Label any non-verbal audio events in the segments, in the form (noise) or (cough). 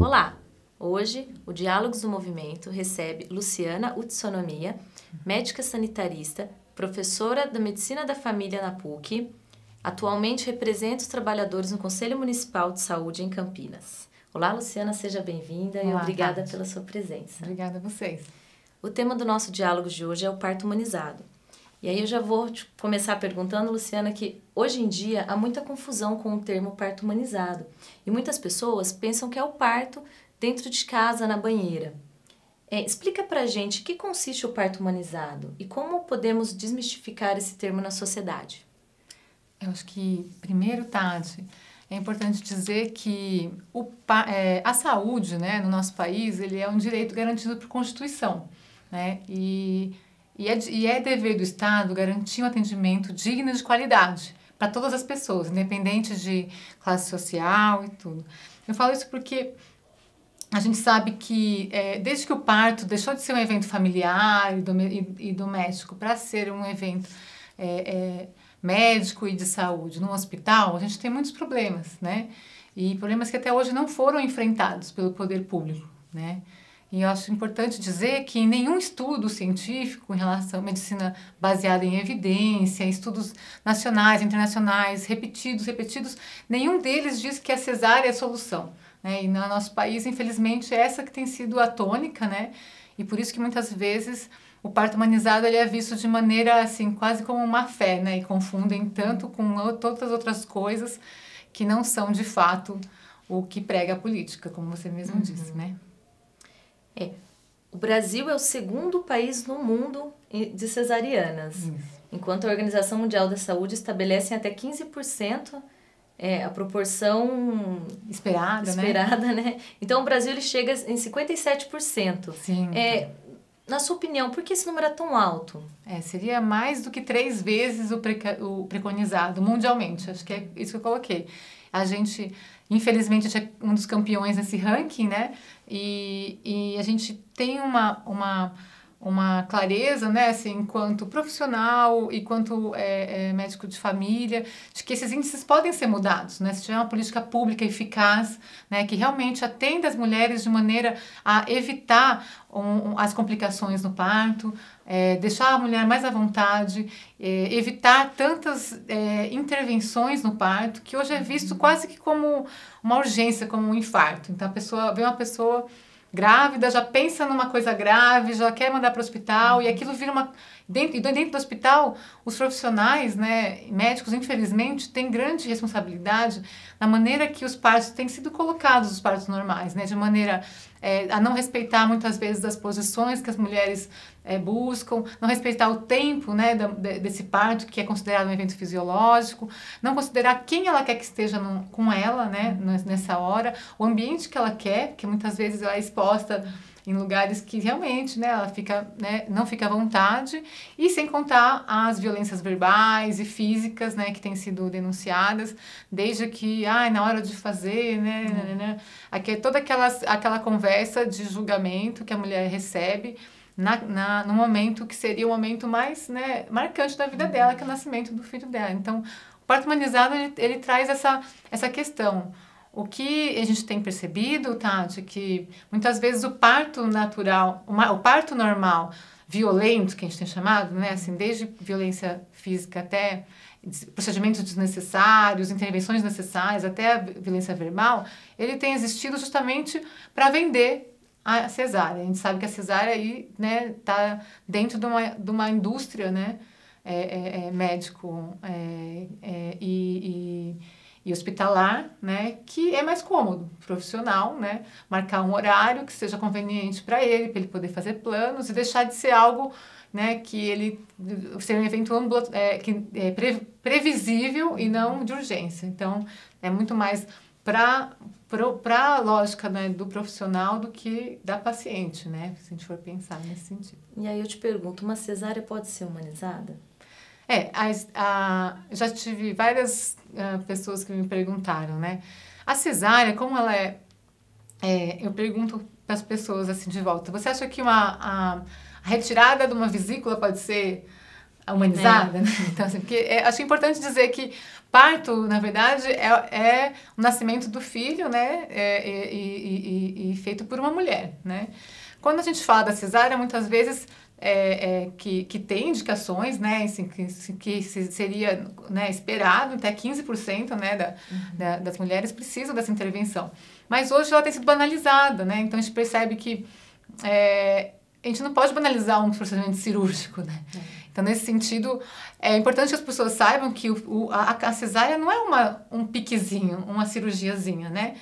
Olá! Hoje, o Diálogos do Movimento recebe Luciana Utsonomia, médica sanitarista, professora da Medicina da Família na PUC, atualmente representa os trabalhadores no Conselho Municipal de Saúde em Campinas. Olá, Luciana, seja bem-vinda e obrigada pela sua presença. Obrigada a vocês. O tema do nosso diálogo de hoje é o parto humanizado. E aí eu já vou começar perguntando, Luciana, que hoje em dia há muita confusão com o termo parto humanizado. E muitas pessoas pensam que é o parto dentro de casa, na banheira. É, explica pra gente o que consiste o parto humanizado e como podemos desmistificar esse termo na sociedade. Eu acho que, primeiro, Tati, é importante dizer que o, é, a saúde né, no nosso país ele é um direito garantido por Constituição. Né? E, e, é, e é dever do Estado garantir um atendimento digno de qualidade para todas as pessoas, independente de classe social e tudo. Eu falo isso porque a gente sabe que é, desde que o parto deixou de ser um evento familiar e, do, e, e doméstico para ser um evento é, é, médico e de saúde no hospital, a gente tem muitos problemas, né? E problemas que até hoje não foram enfrentados pelo poder público, né? E eu acho importante dizer que nenhum estudo científico em relação à medicina baseada em evidência, estudos nacionais, internacionais, repetidos, repetidos, nenhum deles diz que a cesárea é a solução. Né? E no nosso país, infelizmente, é essa que tem sido a tônica, né? E por isso que muitas vezes o parto humanizado ele é visto de maneira assim, quase como uma fé, né? E confundem tanto com todas as outras coisas que não são de fato o que prega a política, como você mesmo uhum. disse, né? É. O Brasil é o segundo país no mundo de cesarianas, Isso. enquanto a Organização Mundial da Saúde estabelece até 15% é, a proporção esperada, esperada né? né? Então o Brasil ele chega em 57%. Sim. É, na sua opinião, por que esse número é tão alto? É, seria mais do que três vezes o, preca, o preconizado mundialmente. Acho que é isso que eu coloquei. A gente, infelizmente, é um dos campeões nesse ranking, né? E, e a gente tem uma, uma uma clareza, né, assim, enquanto profissional e quanto é, é, médico de família, de que esses índices podem ser mudados, né, se tiver uma política pública eficaz, né, que realmente atenda as mulheres de maneira a evitar um, as complicações no parto, é, deixar a mulher mais à vontade, é, evitar tantas é, intervenções no parto, que hoje é visto quase que como uma urgência, como um infarto. Então a pessoa vê uma pessoa grávida, já pensa numa coisa grave, já quer mandar para o hospital, e aquilo vira uma. Dentro, e dentro do hospital, os profissionais, né, médicos, infelizmente, têm grande responsabilidade na maneira que os partos têm sido colocados, os partos normais, né, de maneira é, a não respeitar muitas vezes as posições que as mulheres é, buscam, não respeitar o tempo né, da, desse parto, que é considerado um evento fisiológico, não considerar quem ela quer que esteja no, com ela né, nessa hora, o ambiente que ela quer, que muitas vezes ela é exposta em lugares que realmente né, ela fica, né, não fica à vontade, e sem contar as violências verbais e físicas né, que têm sido denunciadas, desde que, ah, na hora de fazer, né, uhum. né, né, aqui, toda aquela, aquela conversa de julgamento que a mulher recebe, na, na, no momento que seria o momento mais né, marcante da vida dela, que é o nascimento do filho dela. Então, o parto humanizado, ele, ele traz essa, essa questão. O que a gente tem percebido, Tati, que muitas vezes o parto natural, o parto normal, violento, que a gente tem chamado, né, assim, desde violência física até procedimentos desnecessários, intervenções necessárias, até a violência verbal, ele tem existido justamente para vender a cesárea. A gente sabe que a cesárea aí, né, tá dentro de uma, de uma indústria, né, é, é, é médico é, é, e, e, e, hospitalar, né, que é mais cômodo, profissional, né, marcar um horário que seja conveniente para ele, para ele poder fazer planos e deixar de ser algo, né, que ele ser um evento é, que é previsível e não de urgência. Então, é muito mais para para a lógica né, do profissional do que da paciente, né? Se a gente for pensar nesse sentido. E aí eu te pergunto, uma cesárea pode ser humanizada? É, a, a, já tive várias uh, pessoas que me perguntaram, né? A cesárea, como ela é, é eu pergunto para as pessoas assim de volta, você acha que uma, a, a retirada de uma vesícula pode ser humanizada, é. né? (laughs) Então, assim, porque é, acho importante dizer que parto, na verdade, é, é o nascimento do filho, né? É, e, e, e, e, feito por uma mulher, né? Quando a gente fala da cesárea, muitas vezes é, é, que, que tem indicações, né, assim, que, que seria né, esperado, até 15% né, da, uhum. da, das mulheres precisam dessa intervenção. Mas hoje ela tem sido banalizada, né, então a gente percebe que é, a gente não pode banalizar um procedimento cirúrgico, né? É. Então, nesse sentido, é importante que as pessoas saibam que o, o a, a cesárea não é uma, um piquezinho, uma cirurgiazinha, né?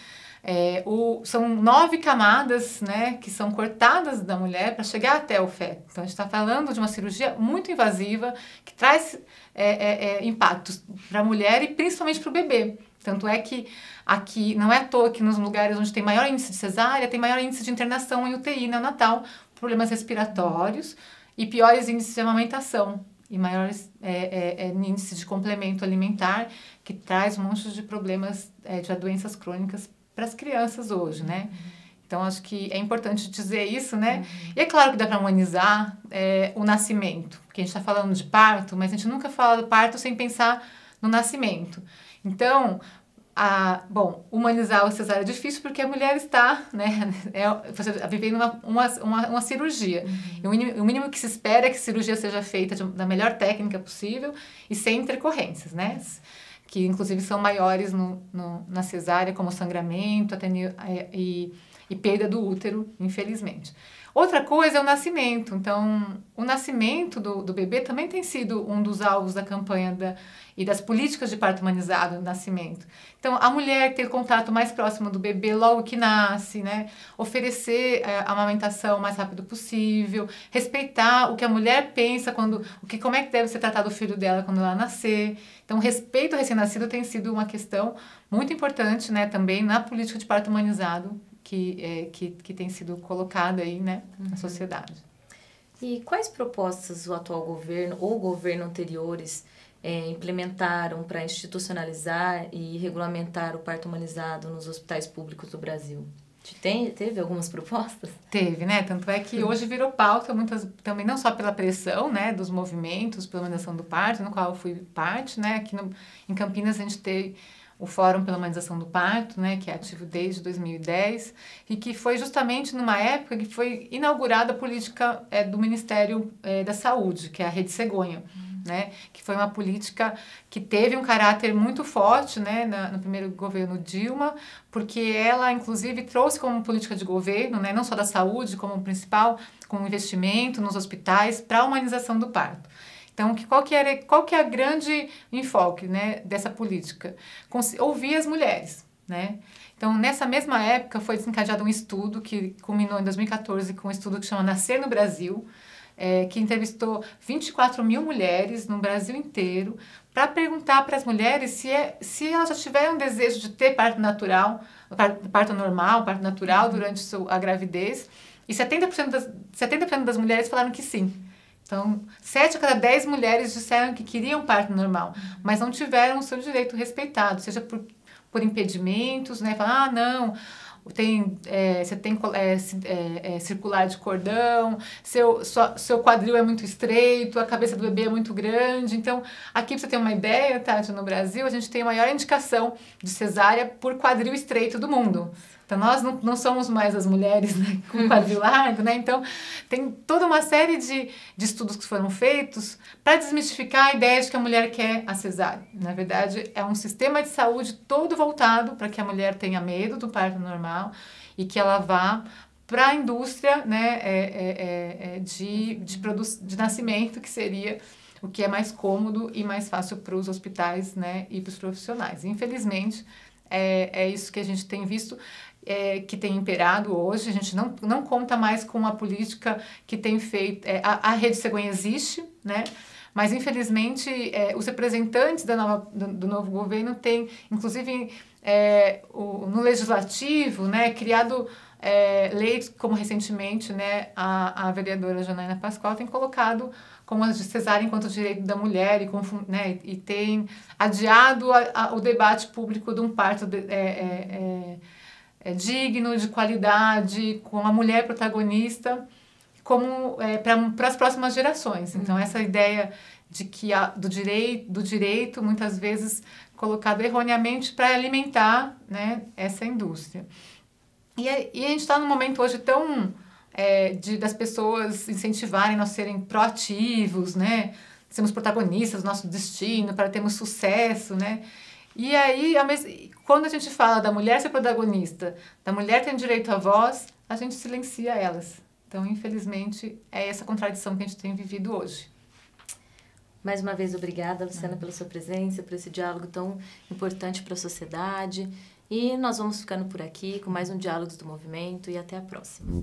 É, o, são nove camadas né, que são cortadas da mulher para chegar até o feto. Então, a gente está falando de uma cirurgia muito invasiva que traz é, é, é impactos para a mulher e principalmente para o bebê. Tanto é que aqui, não é à toa que nos lugares onde tem maior índice de cesárea, tem maior índice de internação em UTI neonatal, problemas respiratórios e piores índices de amamentação e maiores é, é, é, índices de complemento alimentar, que traz um monte de problemas é, de doenças crônicas para as crianças hoje, né? Então, acho que é importante dizer isso, né? Uhum. E é claro que dá para humanizar é, o nascimento, porque a gente está falando de parto, mas a gente nunca fala do parto sem pensar no nascimento. Então, a, bom, humanizar o cesárea é difícil porque a mulher está, né, (laughs) é, vivendo uma, uma, uma, uma cirurgia. Uhum. E o, mínimo, o mínimo que se espera é que a cirurgia seja feita de, da melhor técnica possível e sem intercorrências, né? Que inclusive são maiores no, no na cesárea, como sangramento atenio, é, e, e perda do útero, infelizmente. Outra coisa é o nascimento. Então, o nascimento do, do bebê também tem sido um dos alvos da campanha da, e das políticas de parto humanizado no nascimento. Então, a mulher ter contato mais próximo do bebê logo que nasce, né? Oferecer é, a amamentação o mais rápido possível, respeitar o que a mulher pensa quando, o que, como é que deve ser tratado o filho dela quando ela nascer. Então, respeito ao recém-nascido tem sido uma questão muito importante, né? Também na política de parto humanizado que, é, que, que tem sido colocada aí, né, uhum. na sociedade. E quais propostas o atual governo ou governo anteriores é, implementaram para institucionalizar e regulamentar o parto humanizado nos hospitais públicos do Brasil? Tem, teve algumas propostas? Teve, né? Tanto é que hoje virou pauta muitas, também não só pela pressão, né, dos movimentos pela humanização do parto, no qual eu fui parte, né? Aqui no, em Campinas a gente teve o Fórum pela Humanização do Parto, né, que é ativo desde 2010, e que foi justamente numa época que foi inaugurada a política é, do Ministério é, da Saúde, que é a Rede Cegonha. Né, que foi uma política que teve um caráter muito forte né, na, no primeiro governo Dilma, porque ela, inclusive, trouxe como política de governo, né, não só da saúde, como principal, com investimento nos hospitais para a humanização do parto. Então, que, qual, que era, qual que é a grande enfoque né, dessa política? Ouvir as mulheres, né? Então, nessa mesma época, foi desencadeado um estudo que culminou em 2014 com um estudo que chama Nascer no Brasil, é, que entrevistou 24 mil mulheres no Brasil inteiro para perguntar para as mulheres se, é, se elas já tiveram desejo de ter parto natural, parto normal, parto natural uhum. durante a gravidez. E 70% das, 70 das mulheres falaram que sim. Então, sete a cada dez mulheres disseram que queriam parto normal, mas não tiveram o seu direito respeitado, seja por, por impedimentos, né? Falar, ah, não, tem, é, você tem é, é, é, circular de cordão, seu, sua, seu quadril é muito estreito, a cabeça do bebê é muito grande. Então, aqui pra você ter uma ideia, Tati, no Brasil, a gente tem a maior indicação de cesárea por quadril estreito do mundo. Então, nós não, não somos mais as mulheres né, (laughs) com quadril largo, né? Então, tem toda uma série de, de estudos que foram feitos para desmistificar a ideia de que a mulher quer a cesárea. Na verdade, é um sistema de saúde todo voltado para que a mulher tenha medo do parto normal e que ela vá para a indústria né, é, é, é, é de, de, de nascimento, que seria o que é mais cômodo e mais fácil para os hospitais né, e para os profissionais. Infelizmente, é, é isso que a gente tem visto é, que tem imperado hoje. A gente não, não conta mais com a política que tem feito. É, a, a rede cegonha existe, né? Mas, infelizmente, é, os representantes da nova, do, do, novo governo têm, inclusive, é, o, no legislativo, né, criado é, leis, como recentemente né, a, a vereadora Janaína Pascoal tem colocado como a de cesárea enquanto direito da mulher e, né, e tem adiado a, a, o debate público de um parto de, é, é, é é, digno, de qualidade, com a mulher protagonista, como é, para as próximas gerações. Então, uhum. essa ideia de que a, do direito do direito muitas vezes colocado erroneamente para alimentar né, essa indústria. E, e a gente está num momento hoje tão é, de, das pessoas incentivarem nós serem proativos, né? Sermos protagonistas do nosso destino, para termos sucesso, né? E aí, quando a gente fala da mulher ser protagonista, da mulher ter direito à voz, a gente silencia elas. Então, infelizmente, é essa contradição que a gente tem vivido hoje. Mais uma vez, obrigada, Luciana, pela sua presença, por esse diálogo tão importante para a sociedade. E nós vamos ficando por aqui com mais um Diálogos do Movimento e até a próxima.